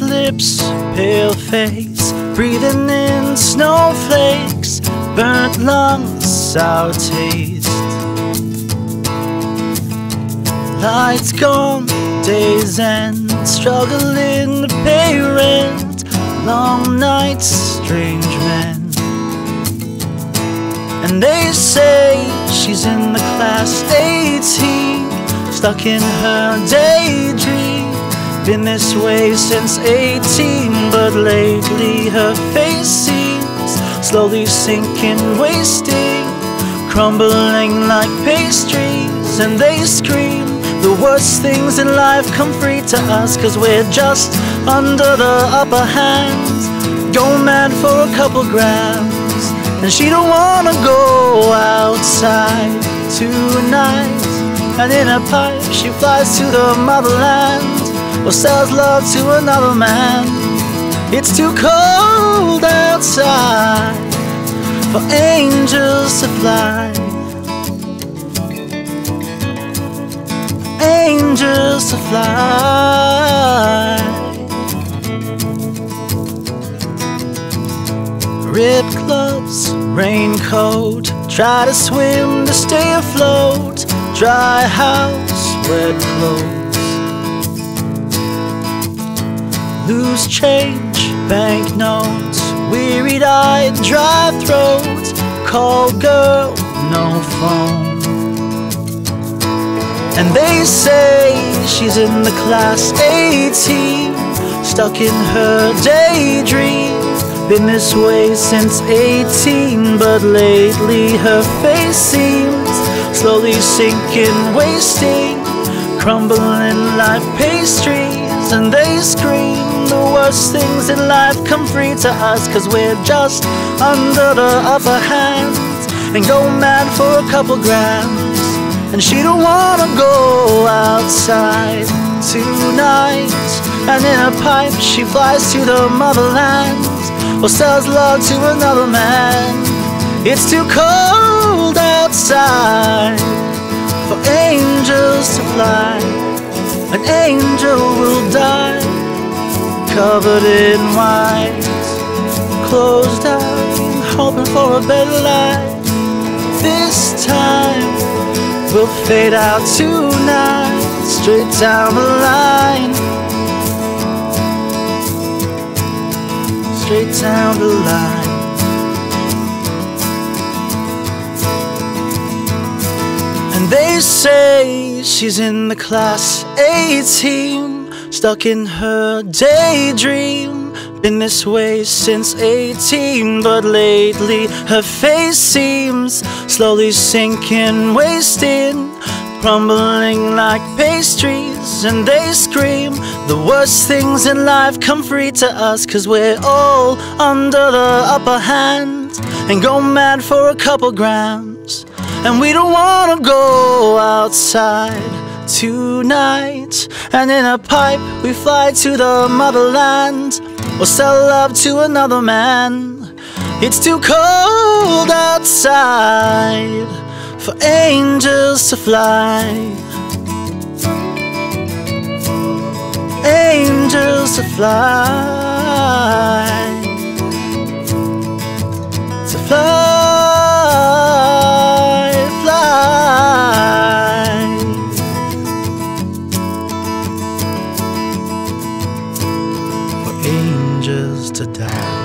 lips, pale face, breathing in snowflakes, burnt lungs, sour taste. Lights gone, days end, struggling to pay rent, long nights, strange men. And they say she's in the class A Team, stuck in her daydream. Been this way since 18, but lately her face seems slowly sinking, wasting, crumbling like pastries. And they scream the worst things in life come free to us, cause we're just under the upper hand. Go mad for a couple grams. And she don't wanna go outside tonight And in a pipe she flies to the motherland Or sells love to another man. It's too cold outside For angels to fly. Angels to fly. Ripped gloves, raincoat Try to swim to stay afloat. Dry house, wet clothes Loose change, banknotes Wearied-eyed, dry throat. Call girl, no phone. And they say she's in the class A Team Stuck in her daydream. Been this way since 18, but lately her face seems slowly sinking, wasting, crumbling like pastries. And they scream the worst things in life come free to us, cause we're just under the upper hand and go mad for a couple grams. And she don't wanna go outside tonight. And in a pipe she flies to the motherland or sells love to another man. It's too cold outside for angels to fly. An angel will covered in white, closed out, hoping for a better life. This time we'll fade out tonight, straight down the line. straight down the line. And they say she's in the class A Team, stuck in her daydream. Been this way since 18, but lately her face seems slowly sinking, wasting crumbling like pastries, and they scream the worst things in life come free to us, cause we're all under the upper hand and go mad for a couple grams. And we don't wanna go outside tonight, and in a pipe we fly to the motherland or sell love to another man. It's too cold outside for angels to fly. Angels to fly. angels to die.